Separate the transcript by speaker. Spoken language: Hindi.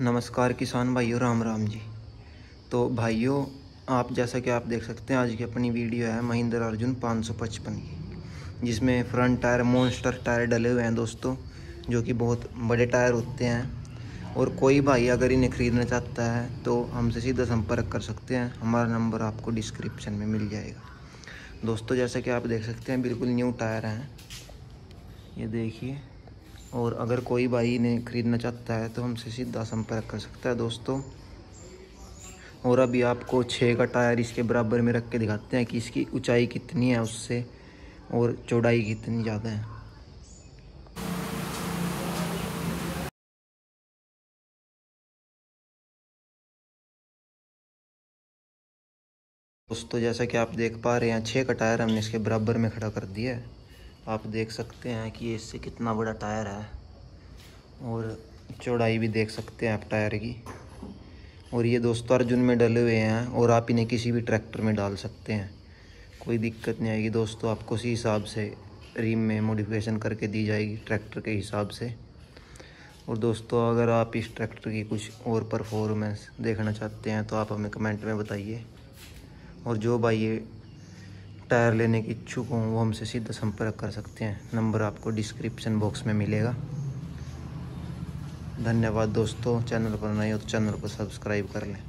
Speaker 1: नमस्कार किसान भाइयों, राम राम जी। तो भाइयों, आप जैसा कि आप देख सकते हैं, आज की अपनी वीडियो है महिंद्रा अर्जुन 555 की, जिसमें फ्रंट टायर मोन्स्टर टायर डले हुए हैं दोस्तों, जो कि बहुत बड़े टायर होते हैं। और कोई भाई अगर इन्हें ख़रीदना चाहता है तो हमसे सीधा संपर्क कर सकते हैं। हमारा नंबर आपको डिस्क्रिप्शन में मिल जाएगा। दोस्तों, जैसा कि आप देख सकते हैं, बिल्कुल न्यू टायर हैं। ये देखिए। और अगर कोई भाई इन्हें ख़रीदना चाहता है तो हमसे सीधा संपर्क कर सकता है दोस्तों। और अभी आपको छः का टायर इसके बराबर में रख के दिखाते हैं कि इसकी ऊंचाई कितनी है उससे और चौड़ाई कितनी ज़्यादा है। दोस्तों, जैसा कि आप देख पा रहे हैं छः का टायर हमने इसके बराबर में खड़ा कर दिया है। आप देख सकते हैं कि इससे कितना बड़ा टायर है। और चौड़ाई भी देख सकते हैं आप टायर की। और ये दोस्तों अर्जुन में डले हुए हैं और आप इन्हें किसी भी ट्रैक्टर में डाल सकते हैं। कोई दिक्कत नहीं आएगी दोस्तों, आपको उसी हिसाब से रिम में मॉडिफिकेशन करके दी जाएगी ट्रैक्टर के हिसाब से। और दोस्तों, अगर आप इस ट्रैक्टर की कुछ और परफॉर्मेंस देखना चाहते हैं तो आप हमें कमेंट में बताइए। और जो भाई ये टायर लेने की इच्छुक हों, वो हमसे सीधा संपर्क कर सकते हैं। नंबर आपको डिस्क्रिप्शन बॉक्स में मिलेगा। धन्यवाद दोस्तों, चैनल पर नए हो तो चैनल को सब्सक्राइब कर लें।